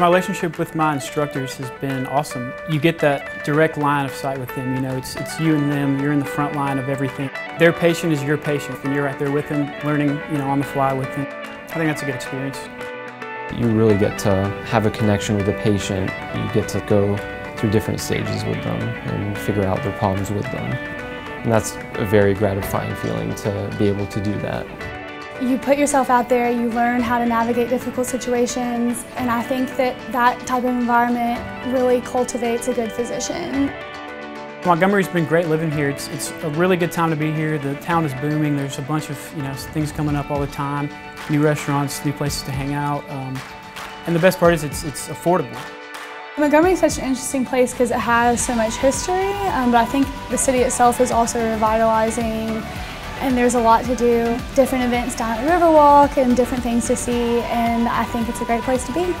My relationship with my instructors has been awesome. You get that direct line of sight with them, you know, it's, it's you and them, you're in the front line of everything. Their patient is your patient, and you're right there with them, learning, you know, on the fly with them. I think that's a good experience. You really get to have a connection with the patient. You get to go through different stages with them and figure out their problems with them. And that's a very gratifying feeling to be able to do that. You put yourself out there, you learn how to navigate difficult situations, and I think that that type of environment really cultivates a good physician. Montgomery's been great living here. It's, it's a really good time to be here. The town is booming. There's a bunch of you know things coming up all the time. New restaurants, new places to hang out. Um, and the best part is it's, it's affordable. Montgomery is such an interesting place because it has so much history, um, but I think the city itself is also revitalizing and there's a lot to do. Different events down at Riverwalk and different things to see and I think it's a great place to be.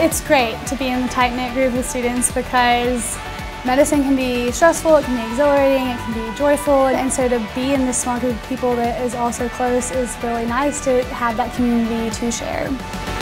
It's great to be in a tight-knit group of students because medicine can be stressful, it can be exhilarating, it can be joyful and so to be in this small group of people that is also close is really nice to have that community to share.